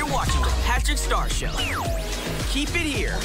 You're watching the Patrick Star Show. Keep it here.